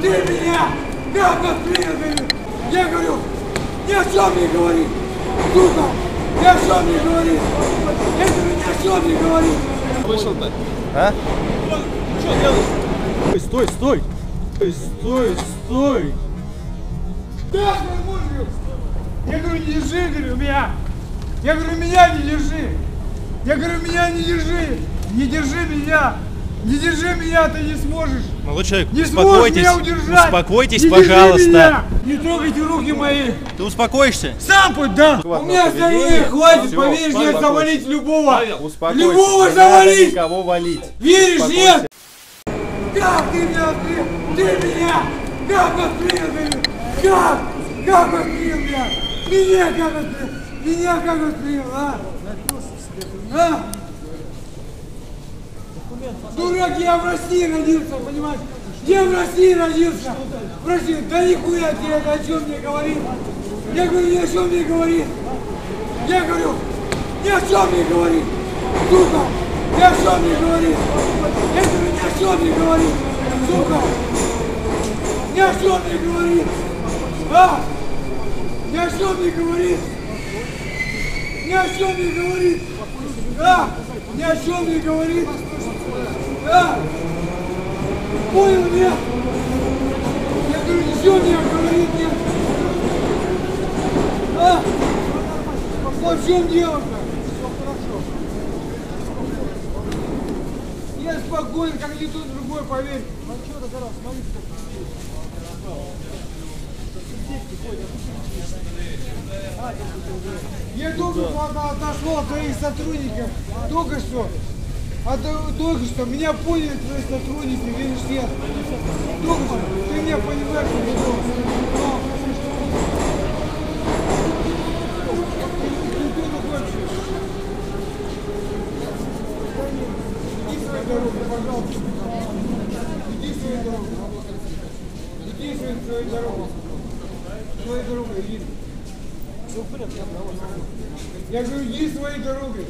ты меня как воспринял, говорю? Я говорю, ни о чем не говори, сука, ни о чем не говори. Я говорю, ни о чем не говори. Вышел-то. А? Что делаешь? Стой, стой! Стой, стой, стой! Да, мой муж, говорю. Я говорю, не держи, говорю, меня. Я говорю, меня не держи. Я говорю, меня не держи. Не держи меня. Не держи меня, ты не сможешь. Молодой человек, Не успокойтесь. меня удержать. Успокойтесь, не держи пожалуйста. меня. Не трогайте руки мои. Ты успокоишься? Сам путь, да. У меня здоровья хватит, поверишь, я успокойся. завалить любого. Успокойся. Любого не завалить! никого валить. Веришь, Успокойся. нет? Как ты меня воспринял? Ты меня как воспринял, говорю? Как? Как воспринял меня? Меня как воспринял? Меня как воспринял, а? А? Дурак, я в России родился, понимаешь? Я в России родился. В России. Да нихуя тебе это о чем мне говорит? Я говорю, ни о чем не говорит. Я говорю, ни о чем не говорит. Сука, ни о чем не говорит. Я говорю, ни о чем не говорит. Сука, ни о чем не говорит. А? Ни о чем не говорит. Ни о чем не говорит. А? Ни о чем не говорит. А? Понял меня? Я говорю, ничего не говорит, нет. А? Ну, в чем дело-то? Я спокоен, как ни тот другой, поверь. Я только что отошло от твоих сотрудников. Только что. А то- только что меня поняли твои сотрудники, видишь, нет. Только что. Ты меня понимаешь. Ты дорогой, пожалуйста. Я говорю, иди своей дорогой.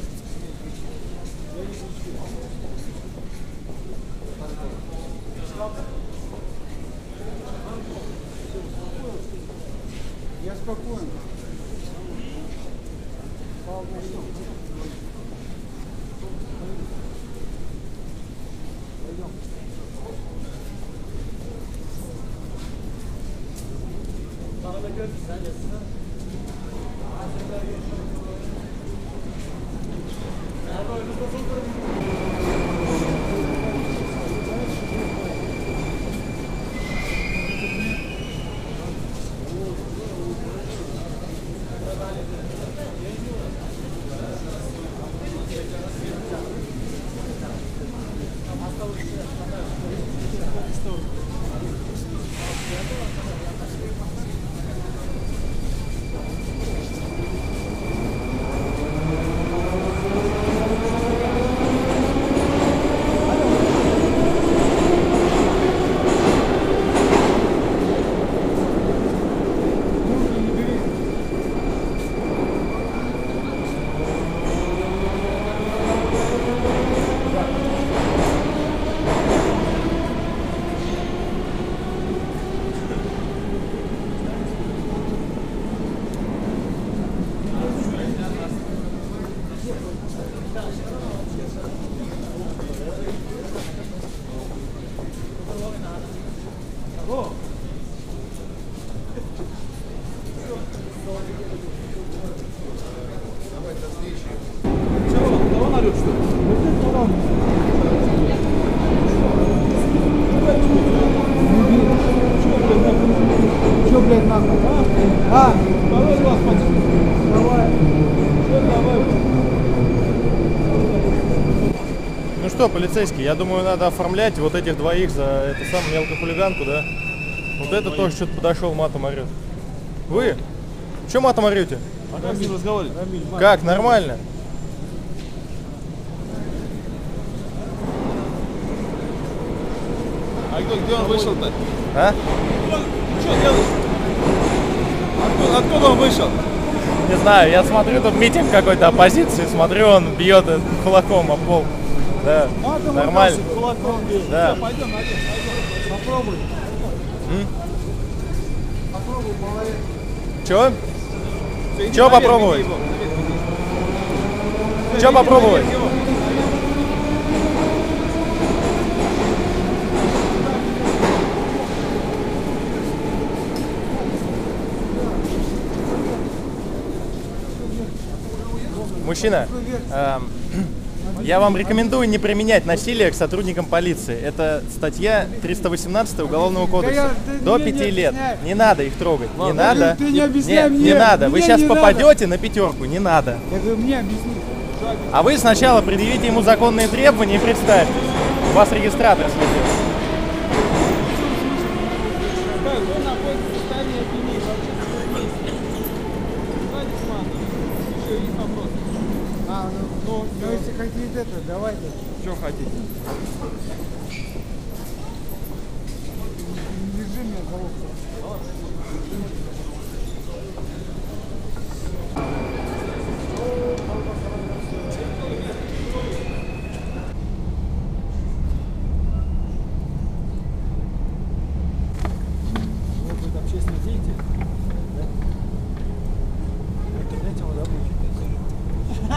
Я спокоен. Кого он орет, что ли? Че, блядь, надо? А? Давай, господи. Давай. Давай. Ну что, полицейский, я думаю, надо оформлять вот этих двоих за эту самую мелкую хулиганку, да? Вот это тоже что-то подошел, матом орет. Вы? Че матом орете? А как с ним разговаривать? Как, нормально? А кто, где он вышел-то? А? Что делаешь? Откуда, откуда он вышел? Не знаю, я смотрю, тут митинг какой-то оппозиции, смотрю, он бьет кулаком об пол. Да, нормально. Кулаком бей. Да. Пойдем, пойдем, пойдем. Попробуй. Попробуй половину. Чё? Иди Чё наверх, попробовать? его, наверх иди. Попробовать? Наверх его. Мужчина, эм, я вам рекомендую не применять насилие к сотрудникам полиции. Это статья 318 Уголовного кодекса. До мне не 5 лет. Не надо их трогать. Не надо. не надо. Вы сейчас попадете на пятерку. Не надо. А вы сначала предъявите ему законные требования и представьтесь. У вас регистратор следит. Так, А, ну, ну, если хотите это, давайте. Что хотите? Держи меня за руку. Вы будет общественный деятель. Да? В интернете он рабочий. Весело такая.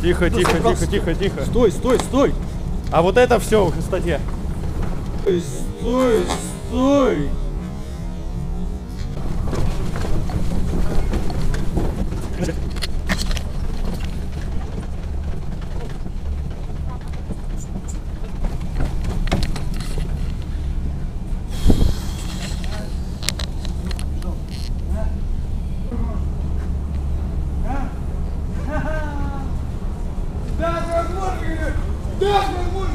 Тихо, тихо, тихо, тихо, тихо. Стой, стой, стой! А вот это все статья. Стой, стой! Да, говорю. Да, возможно.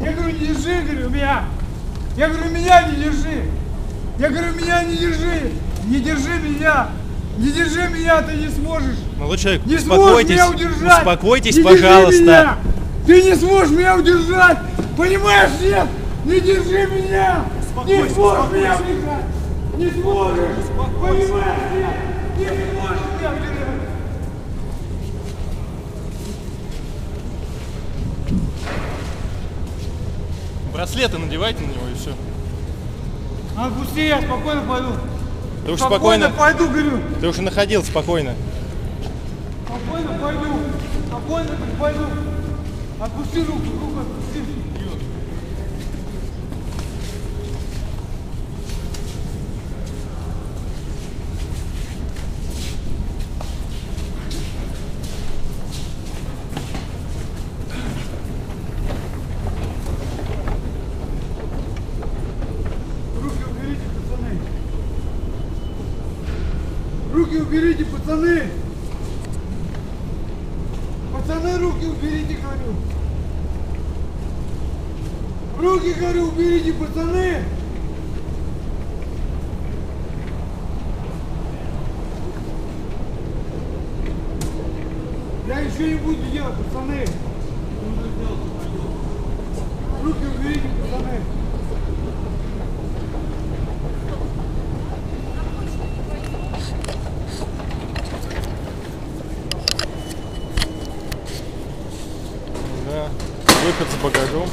Я говорю, не держи, говорю, меня. Я говорю, меня не держи. Я говорю, меня не держи. Не держи меня. Не держи меня, ты не сможешь. Молодой человек, Не успокойтесь. меня удержать. Успокойтесь, Не держи пожалуйста. меня. Ты не сможешь меня удержать. Понимаешь, нет? Не держи меня. не сможешь меня удержать. Не сможешь. Понимаешь, нет? Не сможешь меня удержать. Браслеты надевайте на него и все. Отпусти, я спокойно пойду. Ты уж спокойно, пойду, говорю. ты уж находил спокойно. Спокойно пойду. Спокойно пойду. Отпусти руку, руку отпусти. Руки уберите, пацаны. Руки уберите, пацаны. Пацаны, руки уберите, говорю. Руки, говорю, уберите, пацаны. Я ничего не буду делать, пацаны. Руки уберите, пацаны. Да. Выход с багажом.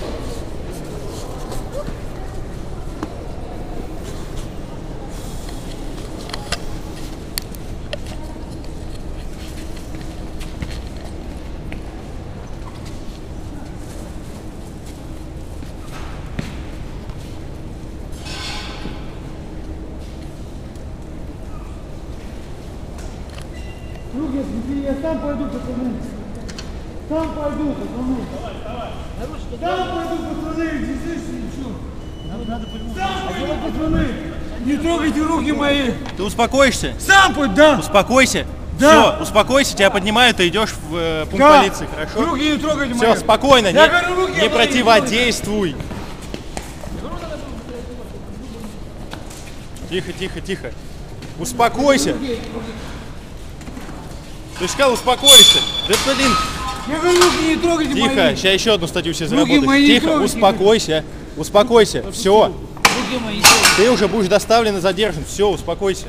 Я сам пойду, пацаны. Сам пойду, пацаны. Сам пойду, пацаны, не слышите ничего. Сам пойду, пацаны. Не трогайте руки мои. Ты успокоишься? Сам пойду, да. Успокойся. Да. Все, успокойся, тебя поднимают, ты идешь в э, пункт Да. полиции, хорошо? Руки не трогайте мои. Все, спокойно, Я не, говорю, руки не противодействуй. Тихо, тихо, тихо. Успокойся. Сказал, успокоишься. Да блин, Я говорю, руки не трогайте тихо, мои. сейчас еще одну статью все Руки заработаешь. мои Тихо, трогайте. успокойся. Успокойся. Все. Ты уже будешь доставлен и задержан. Все, успокойся.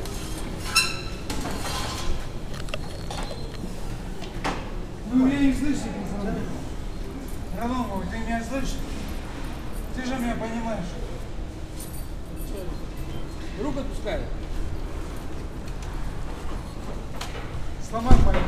Сломай палец.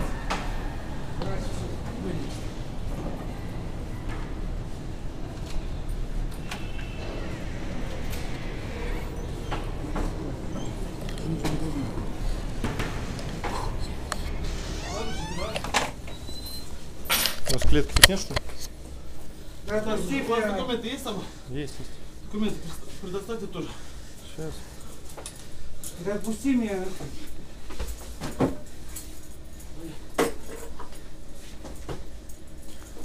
У вас клетки тут нет, что ли? Да отпусти У вас меня. документы есть там? Есть, есть. Документы предоставьте тоже. Сейчас. Да отпусти меня.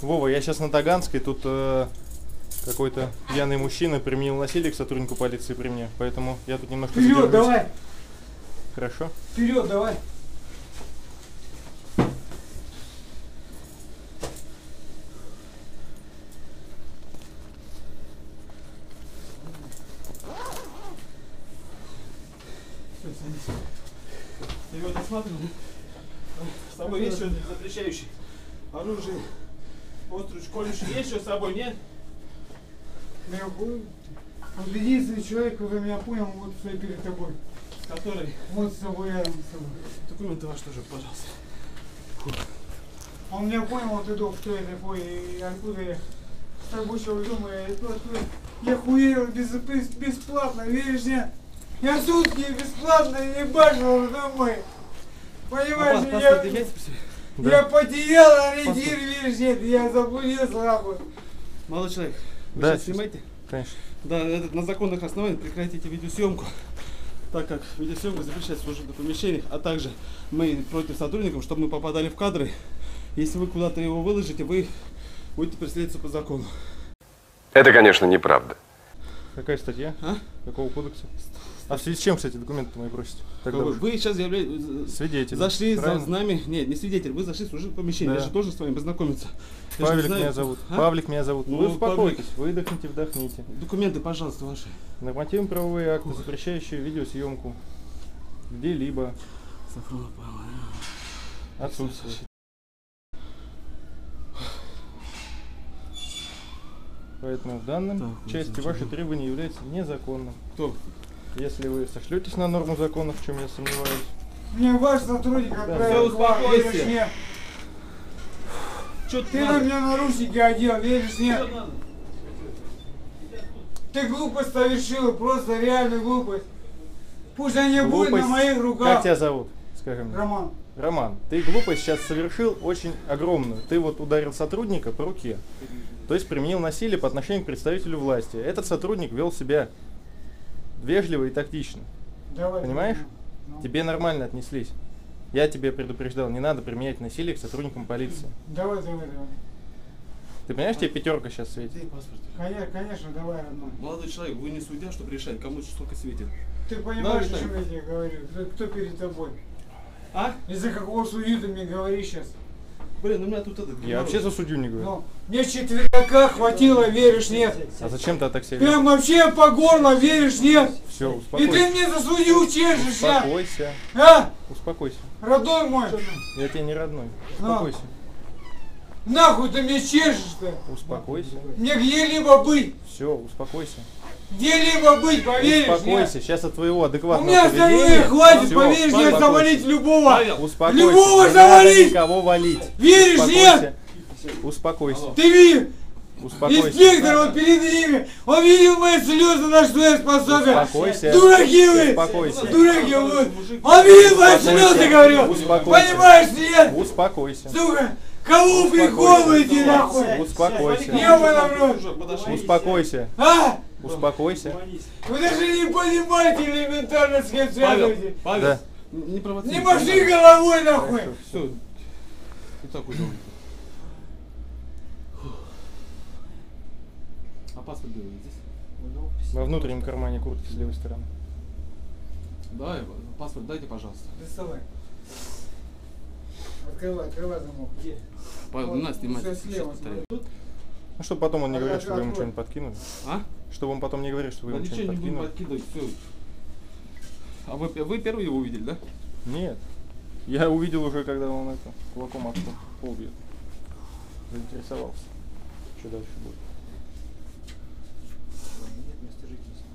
Вова, я сейчас на Таганской, тут э, какой-то пьяный мужчина применил насилие к сотруднику полиции при мне, поэтому я тут немножко Вперед, задержусь. давай. Хорошо? Вперед, давай. Его досматривал. С собой есть что запрещающий? Оружие. Острый, колющий. Есть что с собой, нет? Я понял. Вот единственный человек, который меня понял, вот стоит перед тобой. Который? Вот с собой рядом с тобой. Документы ваши тоже, пожалуйста. Он меня понял, вот иду, кто я такой, и откуда я. С тобой что думаю, я тут, откуда. Я хуел без, без- бесплатно, веришь мне? Я сутки бесплатно не башил домой. Понимаешь, Паспорт я, имеете при себе? я потерял ориентир, веришь, нет, я заблудился нахуй. Молодой человек, вы Да, сейчас снимаете? Конечно. Да, этот, на законных основаниях прекратите видеосъемку, так как видеосъемка запрещается в служебных помещениях, а также мы против сотрудников, чтобы мы попадали в кадры. Если вы куда-то его выложите, вы будете преследоваться по закону. Это, конечно, неправда. Какая статья? А? Какого кодекса? А в связи с чем, кстати, документы мои просите? Тогда Вы, вы сейчас являетесь... Свидетель. Зашли за правильно? нами, нет, не свидетель, вы зашли в служебное помещение, Да. я же должен с вами познакомиться. Павлик знаю- меня зовут. А? Павлик меня зовут. Ну, Вы успокойтесь, выдохните, вдохните. Документы, пожалуйста, ваши. Нормативно-правовые акты, запрещающие видеосъемку где-либо Сафронов Павел. отсутствуют. Поэтому в данном Так, части зачем? ваше требование является незаконным. Кто? Если вы сошлетесь на норму закона, в чем я сомневаюсь, Мне ваш сотрудник отправил Всё, к вам, веришь мне? Что Ты на меня наручники одел, веришь мне? Ты глупость совершил, просто реальную глупость. Пусть они будут на глупость- моих Как руках. тебя зовут? Скажи мне. Роман. Роман, ты глупость сейчас совершил очень огромную. Ты вот ударил сотрудника по руке. То есть применил насилие по отношению к представителю власти. Этот сотрудник вел себя вежливо и тактично. Давай. Понимаешь? Ну. Тебе нормально отнеслись. Я тебе предупреждал, не надо применять насилие к сотрудникам полиции. Давай, давай, давай. Ты понимаешь, тебе пятерка сейчас светит? Паспорт. Конечно, конечно, давай, родной. Молодой человек, вы не судья, чтобы решать, кому сколько светит. Ты понимаешь, Да, о чем я тебе говорю? Кто, кто перед тобой? А? Из-за какого судью ты мне говоришь сейчас? Блин, у меня тут этот... Я вообще за судью не говорю. Ну, мне четверка хватило, веришь, нет? А зачем ты так себя Прям вообще по горло, веришь, нет? Все, И ты успокойся. мне за судью чешешь, а? Успокойся. А? Успокойся. Родной мой, Я тебе не родной. А. Успокойся. нахуй ты мне чешешь-то? Успокойся. Мне где-либо быть, Все, успокойся. Где-либо быть, поверишь, нет? Успокойся. Сейчас от твоего У адекватного меня поведения... здоровья хватит, Всё, поверишь, мне завалить любого. Павел, Успокойся. Любого не завалить! никого валить. Веришь, Успокойся. Успокойся. Ты видишь? Успокойся. Инспектор вот перед ними, он видел мои слезы, на что я способен. Успокойся. Дураки вы! Успокойся. Дураки вы! Он видел мои слезы, говорю! Успокойся. Понимаешь, нет? Успокойся. Сука, кого приколываете нахуй? Успокойся. Подошли. Успокойся. А? Успокойся. Вы даже не понимаете элементарно с кем Павел, связываете. Павел, Да. не провоцируй. Не маши головой нахуй! Все. И так уже. А паспорт где вы здесь? Во внутреннем кармане куртки с левой стороны. Да, паспорт дайте, пожалуйста. Доставай. Открывай, открывай замок. Где? Павел. Всё сейчас слева, повторяю. смотри. Ну, чтобы потом он не А, говорил, что вы ему что-нибудь подкинули. А? Чтобы он потом не говорил, что вы да ему ничего не будем откидывать, все. А вы, вы первый его увидели, да? Нет. Я увидел уже, когда он это, кулаком от пол. Заинтересовался. Что дальше будет? Нет места жительства.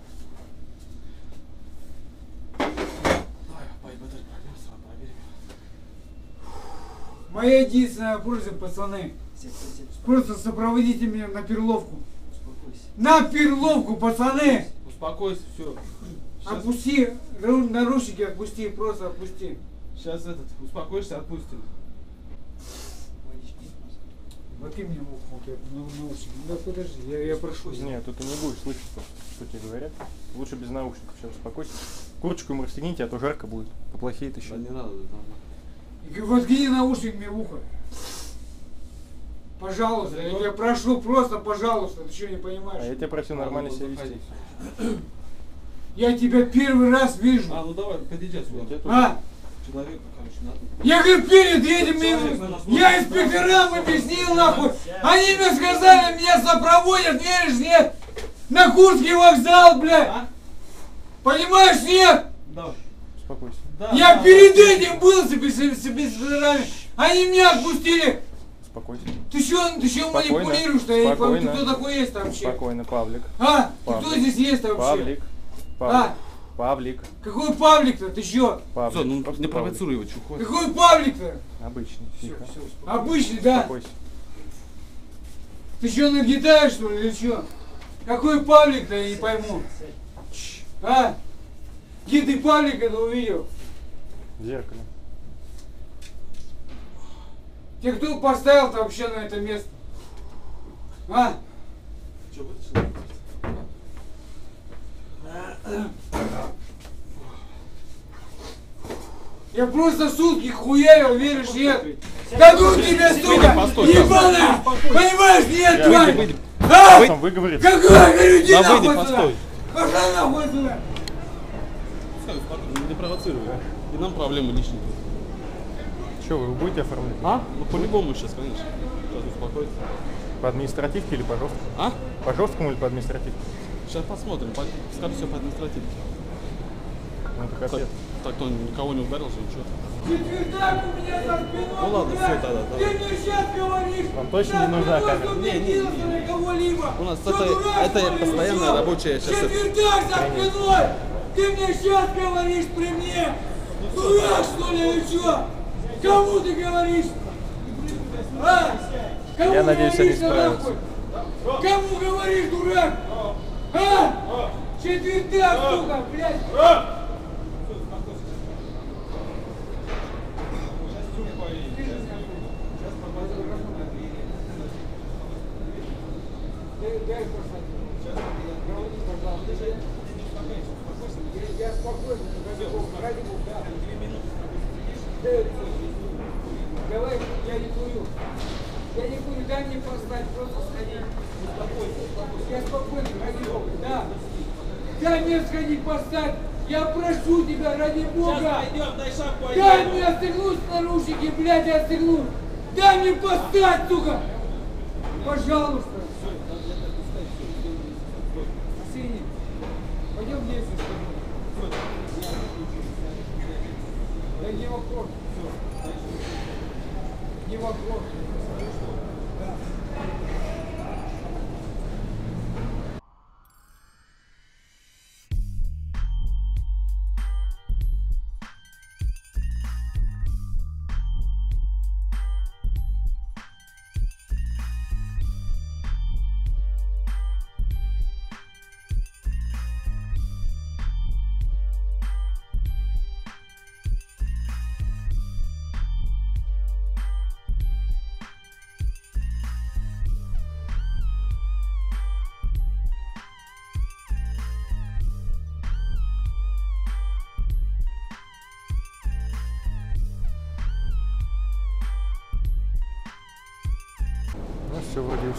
Моя единственная просьба, пацаны, просто сопроводите меня на перловку. На перловку, пацаны! Успокойся, все. Отпусти, ру- наручники отпусти, просто отпусти. Сейчас этот, успокоишься, отпустим. Вот ты мне вот на- наушники. Да подожди, я, я прошу. Нет, тут ты не будешь слышать, что, что тебе говорят. Лучше без наушников, сейчас успокойся. Курточку ему растяните, а то жарко будет. Поплохеет еще. Да не надо, нормально. И говорю, Воткни наушник мне в ухо. Пожалуйста, я тебя прошу, просто пожалуйста, ты что не понимаешь? А я тебя просил нормально А, ну, себя вести. Я тебя первый раз вижу. А, ну давай, подойди отсюда. А? Человек, короче, надо. Я говорю, перед этим нас я инспекторам объяснил нахуй. Они мне сказали, меня сопроводят, веришь, нет? На Курский вокзал, блядь. А? Понимаешь, нет? Давай. Успокойся. Да, Я да, перед да. этим был с инспекторами. Они меня отпустили. Успокойся. Ты что, ты что манипулируешь-то? Я не пойму, ты кто такой есть вообще? Спокойно, Павлик. А? Ты кто Павлик. здесь есть вообще? Павлик. А? Павлик. Павлик. Какой Павлик-то? Ты что? Павлик. Все, ну Просто не Павлик. провоцируй его, чухой. Какой Павлик-то? Обычный. Тихо. Обычный, да? Успокойся. Ты что, нагнетаешь, что ли, или что? Какой Павлик-то, я не пойму. А? Где ты Павлик это увидел? В зеркале. Тебе кто поставил-то вообще на это место? А? Чё, вытащил? Я просто сутки хуярил, веришь, нет? Да ну тебя, сука! постой, Ебаная! Понимаешь, нет, Я- тварь! выйди, А? Какой, говорю, иди Да нахуй постой. Пошла нахуй сюда! Не провоцируй. И нам проблемы лишние. Что, вы будете оформлять? А? Ну по-любому сейчас, конечно. Сейчас успокоится. По административке или по жесткому? А? По жесткому или по административке? Сейчас посмотрим. По- Скорее всего, по административке. Ну, это Так, капец. так то никого не ударил же, ничего. Четвертак у меня за спиной! Ну ладно, блядь. всё, да-да, Ты давай. мне сейчас говоришь! Вам точно «Да, не нужна камера?» Не, ты не, кого-либо! У нас Что, это- дурак, это постоянная рабочая сейчас Четвертак за спиной! Ты мне сейчас говоришь при мне! Дурак, что ли, или что? Кому ты говоришь? А? Кому Я надеюсь, они говоришь, справятся. нахуй? Кому говоришь, дурак? А? Четвертак, сука, блядь! Я спокойно, ради бога, ради бога, да. Дай, Давай, я не курю. Я не курю, дай мне поставить, просто сходить. Я спокойно, ради бога, да. Дай мне сходить поставь. Я прошу тебя, ради бога. Дай мне отстегнуть наручники, блядь, я отстегну. Дай мне поставь, сука. Пожалуйста. Арсений, пойдем вместе с тобой. Да не вопрос. Не вопрос.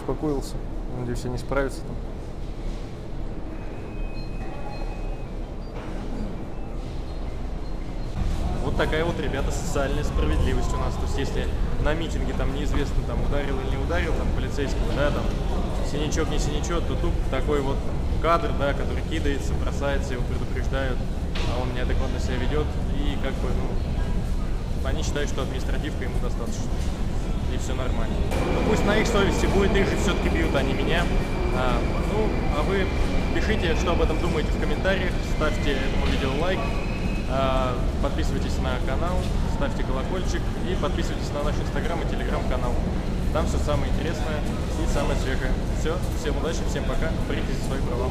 Успокоился. Надеюсь, они справятся там. Вот такая вот, ребята, социальная справедливость у нас. То есть, если на митинге там неизвестно, там ударил или не ударил, там полицейского, да, там синячок, не синячок, то тут такой вот кадр, да, который кидается, бросается, его предупреждают, а он неадекватно себя ведет, и как бы, ну, они считают, что административка ему достаточно и все нормально. Но пусть на их совести будет, их же все-таки бьют, а не меня. А, ну, а вы пишите, что об этом думаете в комментариях, ставьте этому видео лайк, а, подписывайтесь на канал, ставьте колокольчик и подписывайтесь на наш инстаграм и телеграм-канал. Там все самое интересное и самое свежее. Все, всем удачи, всем пока, берите за свои права.